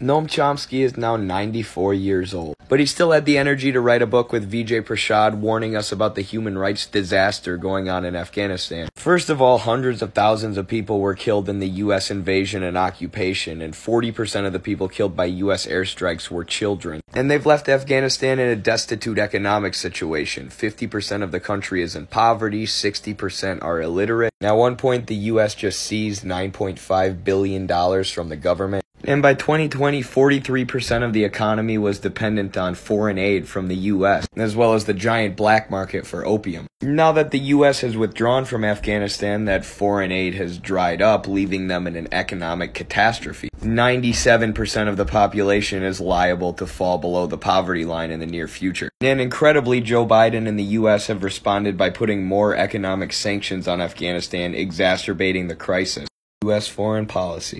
Noam Chomsky is now 94 years old, but he still had the energy to write a book with Vijay Prashad warning us about the human rights disaster going on in Afghanistan. First of all, hundreds of thousands of people were killed in the U.S. invasion and occupation, and 40% of the people killed by U.S. airstrikes were children. And they've left Afghanistan in a destitute economic situation. 50% of the country is in poverty, 60% are illiterate. Now, one point, the U.S. just seized $9.5 billion from the government. And by 2020, 43% of the economy was dependent on foreign aid from the US, as well as the giant black market for opium. Now that the US has withdrawn from Afghanistan, that foreign aid has dried up, leaving them in an economic catastrophe. 97% of the population is liable to fall below the poverty line in the near future. And incredibly, Joe Biden and the US have responded by putting more economic sanctions on Afghanistan, exacerbating the crisis. U.S. foreign policy.